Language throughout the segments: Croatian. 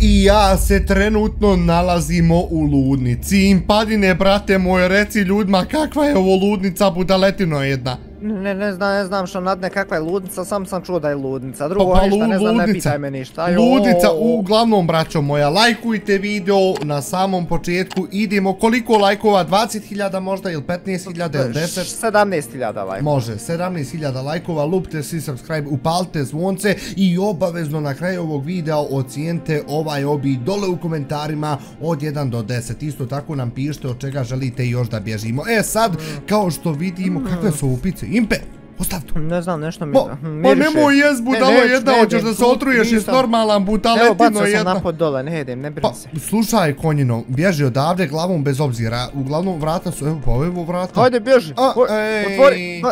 I ja se trenutno nalazimo u ludnici. Impadine, brate moj, reci ljudima kakva je ovo ludnica budaletino jedna. Ne, ne znam, ne znam što nadne kakva je ludnica, sam sam čuo da je ludnica. Drugo, pa, ništa ne znam, ne pitaj me ništa. Ludnica, uglavnom, braćo moja, lajkujte video na samom početku. Idemo, koliko lajkova? 20.000 možda ili 15.000 ili 10? 17.000 lajkova. Može, 17.000 lajkova, lupte si subscribe, upalite zvonce i obavezno na kraju ovog videa ocijente ovaj obi dole u komentarima od 1 do 10. Isto tako nam pišite od čega želite još da bježimo. E sad, kao što vidimo, kakve su upice? Impe, ostav to. Ne znam, nešto mi Pa nemoj jes budalo jedna, hoćeš da se otruješ iz normalan butaletino jedna. Evo, bacio sam napod dole, ne jedem, ne brini pa, se. Slušaj, konjino, bježi odavde glavom bez obzira. Uglavnom vrata su, evo pa evo vrata. Hajde, bježi, otvori.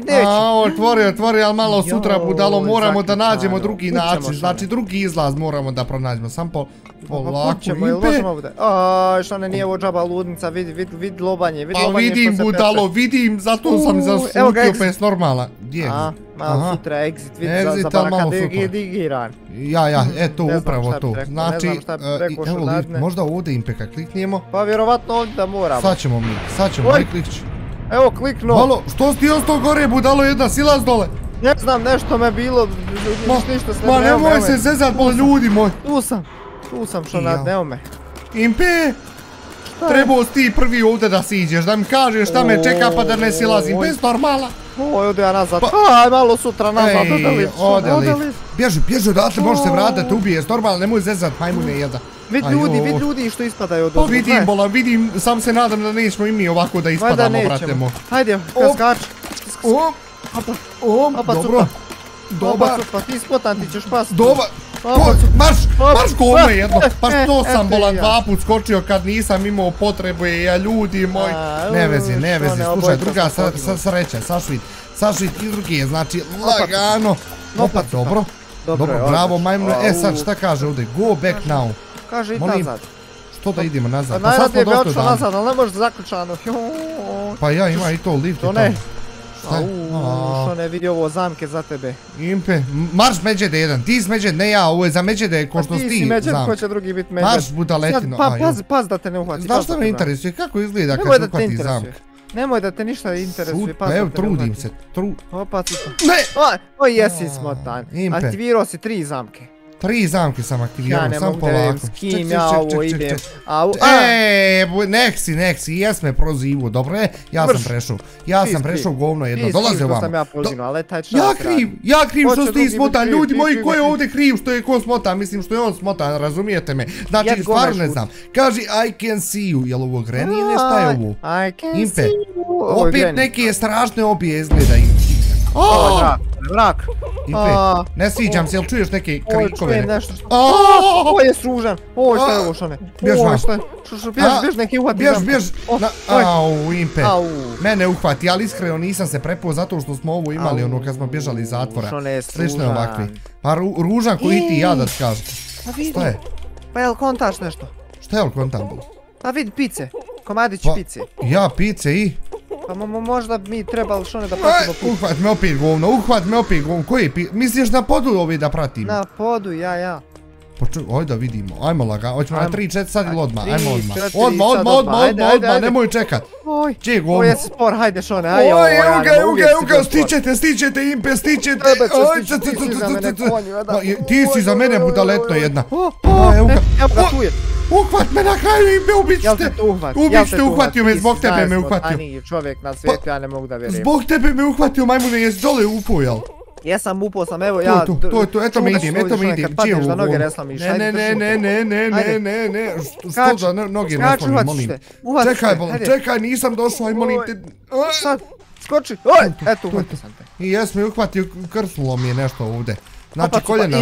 Pa, neći. A, otvori, otvori, ali malo sutra budalo, moramo da nađemo drugi način, znači drugi izlaz moramo da pronađemo, sam po... Polako, Ipe. Aj, što ne nije ovo džaba ludnica, vidi, vidi, vidi lobanje, vidi pa lobanje. Pa vidim budalo, vidim, zato sam zaslutio pa je normalan. Gdje je? A, malo sutra exit, vidi za digiran. Ja, ja, eto, upravo to. Znači, evo lift, možda ovdje Impeka kliknijemo. Pa vjerovatno ovdje da moramo. Sad ćemo mi, sad ćemo, aj klikći. Evo, kliknu. Malo, što si ti ostao gore, budalo jedna, silaz dole. Ne znam, nešto me bilo, ništa sve Ma nemoj se zezat, bol ljudi moj. Tu sam, tu sam što nad, evo me. Impe, trebao si ti prvi ovdje da siđeš, da mi kažeš šta me čeka pa da ne silazim, bez normala. Oj, ode ja nazad, pa- aj malo sutra nazad, ode li. Ode li. Bježi, bježi odatle, možeš se vratiti, ubiješ, normalno, nemoj zezat, majmune jedna. Vid ljudi, vid ljudi što ispadaju od Pa vidim, bola, vidim, sam se nadam da nećemo i mi ovako da ispadamo, brate moj. Hajde, skač. Op, op, dobro. Dobar. Pa ti spotan, ti ćeš pasti. Dobar. Marš, marš govno jedno. Pa što sam bolan dva put skočio kad nisam imao potrebu ja ljudi moji. Ne vezi, ne vezi, slušaj, druga sreća, sašvit. Sašvit iz druge, znači lagano. Opa, dobro. Dobro, bravo majmune. E sad šta kaže ovdje, go back now. Kaže i nazad. Što da idemo nazad? Pa najradije bi otišao nazad, ali ne može zaključano. Pa ja ima i to lift i to. ne. što ne vidi ovo zamke za tebe. Impe, marš Međede jedan, ti si Međed, ne ja, ovo je za Međede ko što si ti Ti si Međed, ko će drugi biti Međed. Marš budaletino. Pa paz, paz da te ne uhvati. Znaš što me interesuje, kako izgleda kad se uhvati zamke? Nemoj da te ništa interesuje, pa evo, trudim se, tru... Opa, cupa. Ne! Oj, jesi smotan. Aktivirao si tri zamke. Tri zamke sam aktivirao, sam polako. Ja ne mogu s kim ja ovo idem. Eee, nek si, nek si, jes me prozivu, dobro je, ja sam prešao. Ja sam prešao govno jedno, dolaze vam. sam ja pozinuo, ali taj Ja kriv, ja kriv što si ti smotan, ljudi moji, ko je ovdje kriv što je ko smotan, mislim što je on smotan, razumijete me. Znači, stvarno ne znam. Kaži I can see you, jel ovo greni ili šta je ovo? I can see you. Opet neke strašne obje izgledaju. Ovo je mrak. Ne sviđam se, jel čuješ neke krikove? Čujem nešto. Ovo je stružan. Ovo šta je ovo što ne? Bjež van. Bjež, bjež, neki uhvati. Bjež, bjež. Au, impe. Mene uhvati, ali iskreno nisam se prepao zato što smo ovo imali ono kad smo bježali iz zatvora. Ne Slične ovakvi. Pa ružan koji ti ja da ti kažem. Pa vidi. Šta je? Pa jel kontaš nešto? Šta je jel kontam? Pa vidi pice. Komadić pa, pice. Ja pice i? Pa možda mi trebali što ne da pratimo put. Uhvat me opet govno, uhvat me opet govno. Koji pi... Misliš na podu ovi da pratimo? Na podu, ja, ja. Poču, oj da vidimo, ajmo laga, hoćemo na 3, 4 sad ili odmah, ajmo odmah. Odmah, odmah, odmah, odmah, odmah, nemoj čekat. Oj, Čije govno? Oj, jesi spor, hajde šone, aj ovo, ja ne mogu, uvijek si stičete, stičete, impe, stičete. Stići, ti si za mene konju. Ti si za mene budaletno jedna. Evo ga, tu je. Uhvat me na kraju i me ubićete. Jel te tu uhvatio? Ubićete, uhvatio me, zbog tebe me uhvatio. Nije čovjek na svijetu, ja ne mogu da vjerujem. Zbog tebe me uhvatio, majmune, jesi dole upao, jel? Jesam, upao sam, evo ja... To, to, to, eto me idem, eto me idem, čije ovo? noge reslamiš, ne, ne, ne, ne, ne, ne, ne, ne, ne, što da noge reslamim, molim. Čekaj, čekaj, nisam došao, aj molim te. Sad, skoči, oj, eto, uhvatio sam te. I jes me uhvatio, krsnulo mi je nešto ovdje. Znači koljena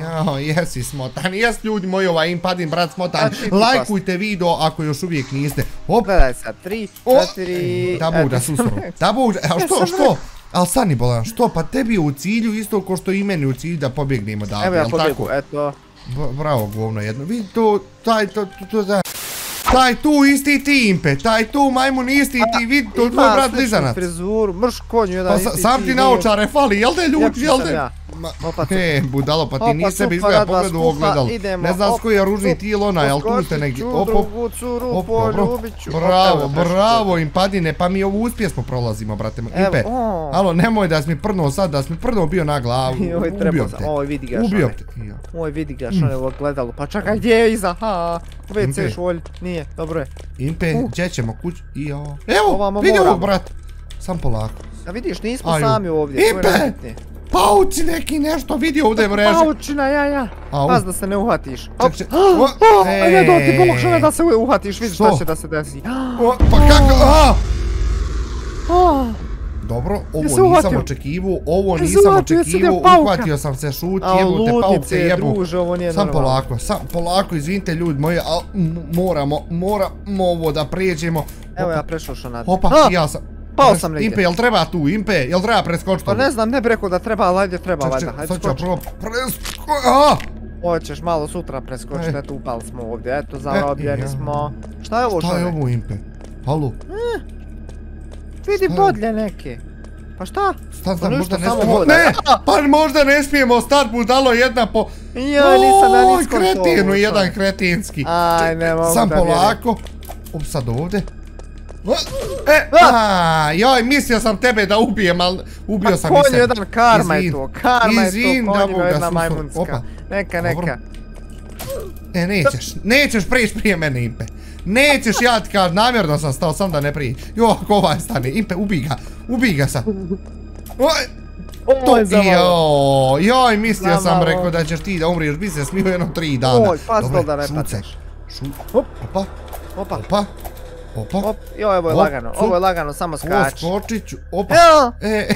jao, jesi smotan, jes ljudi moji ovaj impadin brat smotan, lajkujte video ako još uvijek niste. Op. Gledaj sad, tri, četiri... Da bog da susro, da bog da, a što, što? Al Sani Bolan, što, pa tebi je u cilju isto ko što i meni u cilju da pobjegnemo davno, jel tako? Evo ja pobjegu, eto. Bravo govno jedno, vidi to, taj, to, to, to, Taj tu isti ti impe, taj tu majmun isti ti, vidi to tvoj brat blizanac. Ima frizuru, mrš konju jedan pa isti ti. Sam ti naočare fali, jel da ljudi, jel da? Ma, Opa, he, budalo, pa ti nisi cupa, izgleda pogled u ogledalo. Ne znam s koji je ružni op, tijel onaj, ali tu ste negdje. Op, op, op, dobro. Bravo, bravo, impadine, pa mi ovu uspjesno prolazimo, brate. o. alo, nemoj da si mi prnuo sad, da si mi prnuo bio na glavu. Ubio te. oj vidi ga Ubio te. Oj vidi ga šone u ogledalu, pa čakaj gdje je iza, ha. WC šolj, nije, dobro je. Impe, gdje ćemo kuć? Jo. Evo, vidi ovog, brat. Sam polako. A vidiš, nismo sami ovdje, Impe! Pauci neki nešto, vidi ovdje mreže. Paučina, ja, ja. Au. Paz da se ne ček. O, O, ne da ti šone da se uhatiš, vidi šta Što? će da se desi. O, pa kako, a! Dobro, ovo nisam očekivao, ovo nisam očekivao, uhvatio sam se šut, A jebote, pauke ludnice, jebu. druže, ovo nije Sam polako, sam polako, izvinite ljudi moji, al m- moramo, moramo ovo da prijeđemo. Evo Opa, ja prešao šonat. Opa, A, ja sam. Pao sam negdje. Impe, jel treba tu, Impe, jel treba preskočiti Pa ne znam, ne bi rekao da treba, ali ajde treba, valjda. Hajde sad ću ja skoči. prvo presko... A! Hoćeš malo sutra preskočiti, E. eto upali smo ovdje, eto zarobljeni ja. smo. Šta je ovo Šta je ovo Impe? Halo? Vidi Šta je? bodlje neke. Pa šta? Stan, Pa stan, možda ne smijemo... Ne! Pa možda ne smijemo start budalo jedna po... Ja nisam na Oj, niskom kretinu, jedan kretinski. Aj, ne mogu Sam da vjerujem. polako. Op, sad ovdje. E, a, joj, mislio sam tebe da ubijem, ali ubio Pa sam i sebe. jedan, karma je to, karma je to, Boga jedna majmunska. Opa, Neka, Dobro. neka. E, nećeš, nećeš prijeći prije mene, Impe. Nećeš, ja ti kažem, namjerno sam stao, sam da ne prije. Jo, ako ovaj stane, Impe, ubij ga, ubij ga sad. To, zavalo. joj, mislio sam, Zavalo. rekao da ćeš ti da umriješ, bi se smio jedno tri dana. Oj, to da ne Hop. opa, Opa, opa, opa. op, joj, ovo je Op, lagano, ovo je lagano, samo O, skači. skočit ću, opa. Evo, E,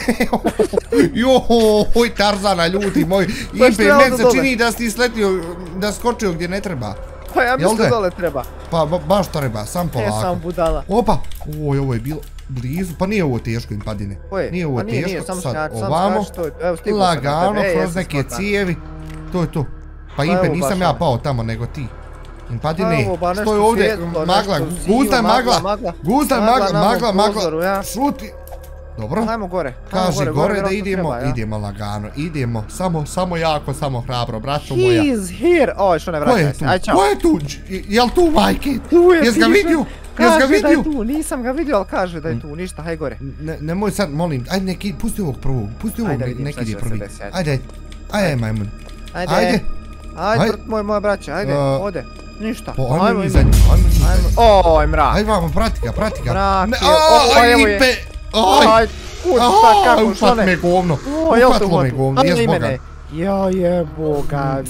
joj, Tarzana, ljudi moji. Pa meni ovdje se dole? čini da si ti sletio, da skočio gdje ne treba. pa ja mislim da? dole treba. Pa, ba- baš treba, sam Ja polako. sam budala. Opa, oj, ovo je bilo blizu, pa nije ovo teško im padine. Nije ovo Pa nije, teško, nije, sad ovamo, to evo, lagano, kroz neke cijevi, to je to. Pa Impe, evo nisam ja ono. pao tamo, nego ti. Pa padine, nešto ovdje, magla, magla, magla, magla. Magla magla, šuti. Dobro. Ajmo gore. Kaži gore, da idemo, treba, ja. idemo lagano, idemo, samo, samo jako, samo hrabro, braćo moja. He is here. Oj, što ne vraćaj se. Aj, čao. Ko je tu? Jel tu majke? Tu je, Jes ga vidio? Jes ga Kaže da vidio? je tu, nisam ga vidio, ali kaže da je tu, ništa, haj gore. Ne, nemoj sad, molim, ajde neki, pusti ovog prvog, pusti ovog, neki ide prvi. ajde. Ajde, ajde majmun. Ajde. Ajde. Ajde, moj, moja braća, ajde, Uh, ode. Ništa. Po, ajmo mi ime. za njim, ajmo mi za njim. Ajmo. Oj, mrak. Ajde vamo, prati ga, prati ga. Mrak je, a, o, evo je. Aj, kuć, šta, kako, što upat ne? me govno, upatlo me govno, jes boga. Ja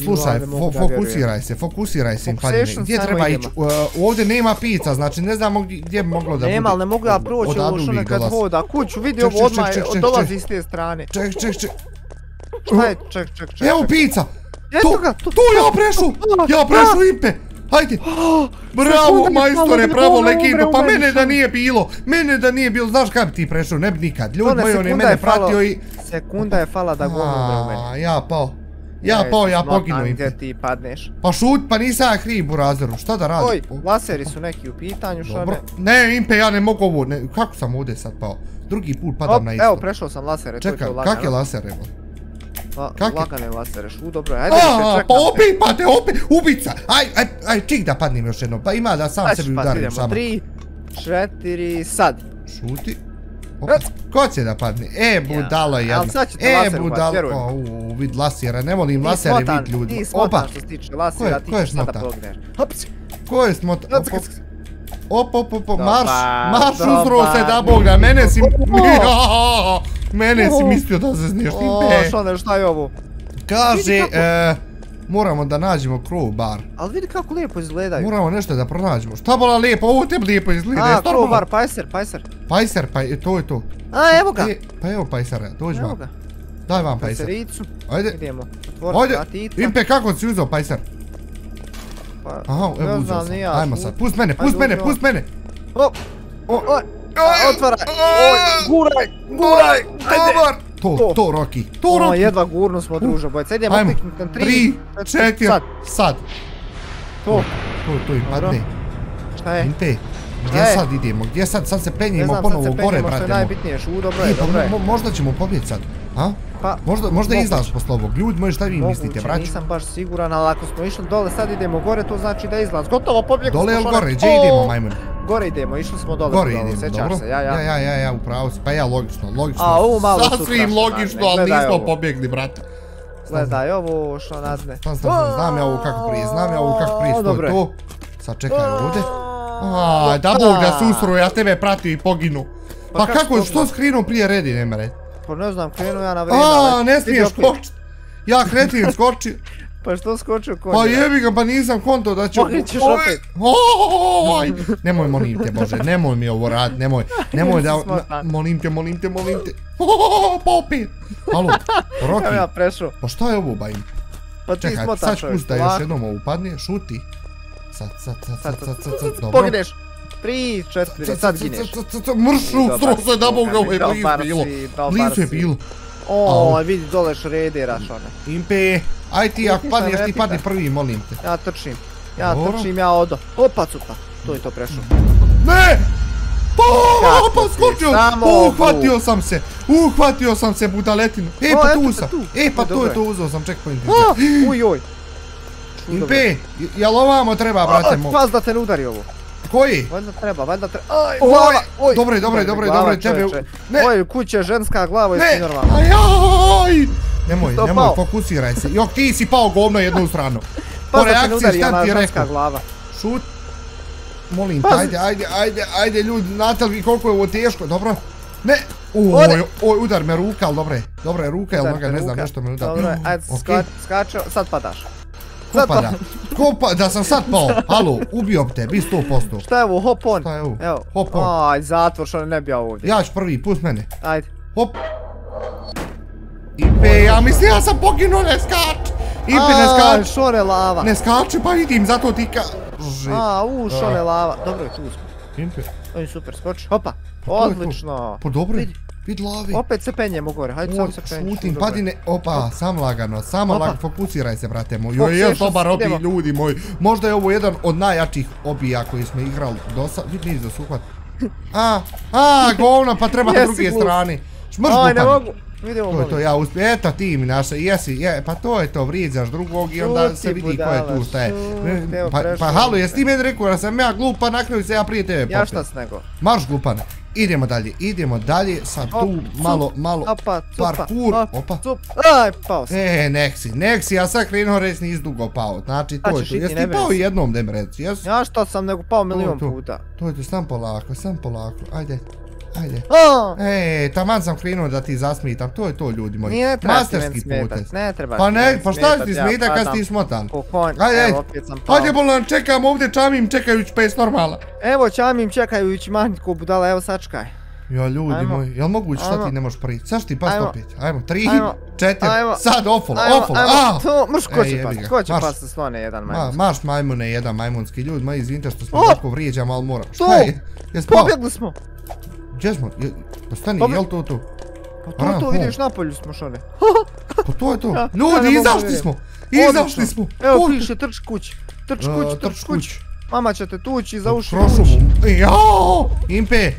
Slušaj, fo- mogu da vjerujem. fokusiraj se, fokusiraj se, impadine. Gdje ajmo treba ići? Uh, Ovdje nema pizza, znači ne znamo gdje bi moglo da bude. Nema, ali ne mogu ja proći ovo što dolazi. hoda. Kuću, vidi ovo odmah, dolazi iz te strane. Ček, ček, ček. Šta je? Ček, ček, ček. Evo! Eto ga, tu- tu ja prešu! Ja prešu Impe! Hajde! Bravo majstore, bravo legendo, pa mene da nije bilo, mene da nije bilo, znaš kad bi ti prešao, ne bi nikad, ljudi Tone, moji, on je mene pratio i... Sekunda je fala da govno umre u meni. Ja pao, ja pao, ja poginuo Impe. Gdje ti padneš. Pa šut, pa nisam ja kriv burazeru, šta da radim? Oj, laseri su neki u pitanju, Dobro, ne? ne Impe, ja ne mogu ovo, kako sam ovdje sad pao? Drugi put padam na isto. evo, prešao sam lasere, to je Čekaj, to lagano. kak je laser evo? La- kak je? Lagane lasere, šu, dobro je, ajde više, čekam pa opet pate, opet, ubica! Aj, aj, aj, čik da padnem još jednom, pa ima da sam sebi pa, udarim sama. tri, četiri, sad. Šuti. Opa, ko će da padne? E, budalo će te E, budalo. O, u, vid lasera, ne volim lasere smotan, vid ljudi. Ti Opa, smotan što se tiče lasera, Ko je- ti ko je ćeš sada smotan? pogneš. Hops, ko je smota? Op, op, op, op, marš, marš uzro se da bog da, mene si... Mene si mislio da se sniješ ti o, be. što ne, šta je ovo? Kaže, vidi kako- e, moramo da nađemo crowbar. Ali vidi kako lijepo izgledaju. Moramo nešto da pronađemo. Šta bola lijepo, ovo tebi lijepo izgleda. A, crowbar, pajser, pajser. Pajser, pa to je to. A, evo ga. E, pa evo pajsera, dođi vam. Daj vam pajser. Pajsericu. Ajde, Idemo. Ajde. Impe, kako si uzeo pajser? Pa, Aha, ne evo uzeo sam. ja, Ajmo sad, pust mene, pust mene, pust mene. O, o, o, a, otvaraj. Oj, guraj, guraj. Dobar. To, To. to, Roki. To, Roki. jedva gurnu smo druže, bojca. Idemo kliknut na tri. Četiri, Sad, sad. to. To, to im Dobro. padne. Šta je? Impe, gdje E. sad idemo? Gdje sad? Sad se Ne penjemo znam, sad ponovo se gore, penjemo što je brate. najbitnije. Šu, dobro E, je, pa dobro je. mo- možda ćemo pobjeći sad. A? Pa, Možda, možda moguće. izlaz posle ovog. Ljudi moji šta vi mislite, braćo? nisam baš siguran, ali ako smo išli dole, sad idemo gore, to znači da je izlaz. Gotovo, pobjegli Dole smo ili Šone. gore? Gdje idemo, majmun? Gore idemo, išli smo dole. Gore dole, idemo, dobro? se, ja, ja. ja, ja, ja, upravo si. Pa ja, logično, logično. A, ovo malo Sasvim logično, ali nismo ovo. pobjegli, brate. Gledaj ovo što nadne. Znam, znam, znam, ja ovo kako prije, znam ja ovo kako prije, to je je. to. Sad čekaj ovdje. A, da Bog da se usro, ja tebe pratio i poginu. Pa Pa kako što skrinuo prije redi, nema red. Pa ne znam, krenuo ja na. A, ne smiješ skočit. Ja kretim skoči. Pa što skočio konj? Pa jebi ga, pa nisam konto da ću... Pogin ćeš opet. oj, Nemoj, molim te, Bože, nemoj mi ovo radit, nemoj, nemoj da... Molim te, molim te, molim te. O, Pa opet. Evo ja prešao. pa šta je ovo, bajim? Pa ti Čekaj, sad još jednom ovo upadne, šuti. Sad, sad, sad, sad, Sad, sad, sad, sad, dobro. Pogineš. Tri, četiri, sad gineš. Mršu, stro se da Boga, ovo je blizu bilo. Blizu je bilo. O, Au. vidi dole šredera šone. Impe, aj ti ako padneš ne ti padni prvi, molim te. Ja trčim. Ja trčim, ja odo. Opa cupa. To je to prešao. Ne! Pa, pa skočio! Uhvatio sam se! Uhvatio sam se budaletinu! E, O, pa eto tu sam! E, pa E, to je to, uzeo sam checkpoint. Uj, uj. Impe, jel ovamo treba, brate mo? Pas da te ne udari ovo. Koji? Valjda treba, valjda treba. Aj, Oj, glava. Oj. dobre, dobre, Udari me dobre, glava, dobre, tebe... Ne, Oj, kuće, ženska glava, jesi ne, normalno. ajaj! Nemoj, nemoj, pao? fokusiraj se. Jok, ti si pao govno jednu stranu. Po ne reakciji šta ti je rekao? glava. Šut. Molim te, ajde, ajde, ajde, ajde ljudi, znate li koliko je ovo teško, dobro? Ne, oj, oj, udar me ruka, ali dobro je, dobro je ruka, jel noga, ne znam, nešto me udar. Dobro, je, ajde, sad padaš. Sad pada? Ko pa, da sam sad pao, halo, ubio bi te, bi 100%. Šta je ovo, hop on? Šta je ovo? Evo. Hop on. Aj, zatvor, što ne bi ja ovdje. Ja ću prvi, pust mene. Ajde. Hop. Ipe, ja mislim ja sam poginuo, ne skač. Ipe, ne skač. šore lava. Ne skači, pa vidim, zato ti ka... A, u, šore lava. Dobro je, tu smo. Impe, Oj, super, skoči. Hopa. Pa. Odlično. pa dobro je. Vid. Opet se penjemo gore, hajde Oj, samo se penjemo. šutim, padine, opa, sam lagano, samo Opa. lagano, fokusiraj se, brate moj. Joj, je dobar se, obi, ljudi moji. Možda je ovo jedan od najjačih obija koji smo igrali do sad. Vidi, nisi da su uhvat. A, a, govno, pa treba na druge strane. Šmrš Aj, ne mogu. Vidimo, To je to, ja uspije, eto ti mi naša, jesi, je, pa to je to, vrijeđaš drugog i onda se vidi ko je tu, šta je. Pa, pa halo, sam jesi se. ti meni rekao da sam ja glup, pa na kraju se ja prije tebe popio. Ja šta s nego? Marš glupane. Idemo dalje, idemo dalje, sad tu malo, malo, Opa, cupa. parkour, opa. Cup. Aj, pao sam. E, nek si, nek si, ja sad krenuo reći nisi dugo pao, znači to je to. Jesi ti pao jednom da mi reci, jes? Ja šta sam nego pao milion puta. To je to, sam polako, sam polako, ajde, ajde. A, E, taman sam krenuo da ti zasmitam, to je to ljudi moji. Nije Masterski potez. ne treba Pa ne, pa šta ti ja smeta kad ti smotan? Ko konj, Ajde, evo opet sam pao. Ajde bolan, čekam ovdje čamim čekajući pes normala. Evo čamim čekajući manjku budala, evo sačkaj. Ja ljudi Ajmo. moji, jel moguće šta Ajmo. ti ne možeš prije? Sad ti past opet. Ajmo, tri, Ajmo. četiri, sad ofol, ofol, a! to, mrš ko Ej, će ga, ko će pasti slone jedan Ma, majmun. maš majmune, jedan majmunski ljud, ma izvinite što smo tako vrijeđam, ali moram. Šta je? Pobjegli smo. Gdje smo? Pa stani, Pobje- jel to to? Pa to, to vidiš napolju smo šone. Pa to je to. Ljudi, izašli smo! Izašli smo! Evo piše trč kuć. Trč kuć, trč kuć. kuć. Mama će te tući za uši kući. mu. Jao! Impe!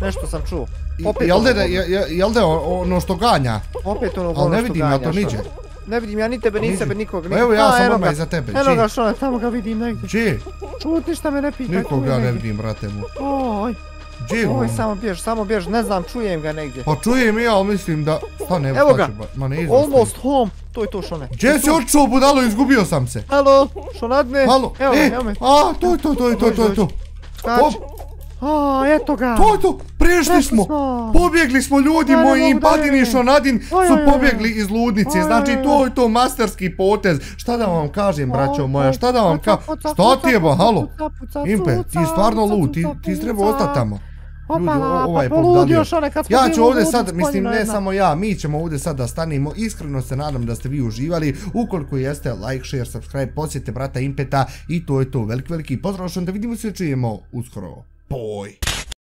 Nešto sam čuo. Opet Jel ono da, da- govno. je- je- jel da je o- ono što ganja? Opet ono Ali ne što vidim ja to niđe. ono. Ne vidim ja ni tebe, ni sebe, nikog. Pa evo ja sam odmah iza tebe. Eno ga šone, tamo ga vidim negdje. Či? Čuti šta me ne pitaj. tu Nikog ja ne vidim, brate mu. Oj, Gdje je on? samo bjež, samo bjež, ne znam, čujem ga negdje. Pa čujem ja, ali mislim da... Stane, Evo ga. Ma ne. Almost home. To je to šone. Gdje si otišao budalo, izgubio sam se. Halo, šonadne. Halo, Evo e, evo me. a, to je to, to je to, to je to. Skači. A, eto ga. To je to, prešli smo. Pobjegli smo ljudi Ja moji, da Padin i. Šonadin su pobjegli iz ludnice. Znači to je to masterski potez. Šta da vam kažem, braćo Oj, moja, oj, šta da vam kažem? Šta ti je ba, halo? Impe, ti stvarno lud, ti, treba ostati tamo. Ljudi, Opa, o- ovaj je pa poludio Ja ću ovdje sad, mislim ne samo ja, mi ćemo ovdje sad da stanimo. Iskreno se nadam da ste vi uživali. Ukoliko jeste, like, share, subscribe, posjetite brata Impeta i to je to. Veliki, veliki pozdrav što da vidimo se i čujemo uskoro. Boj!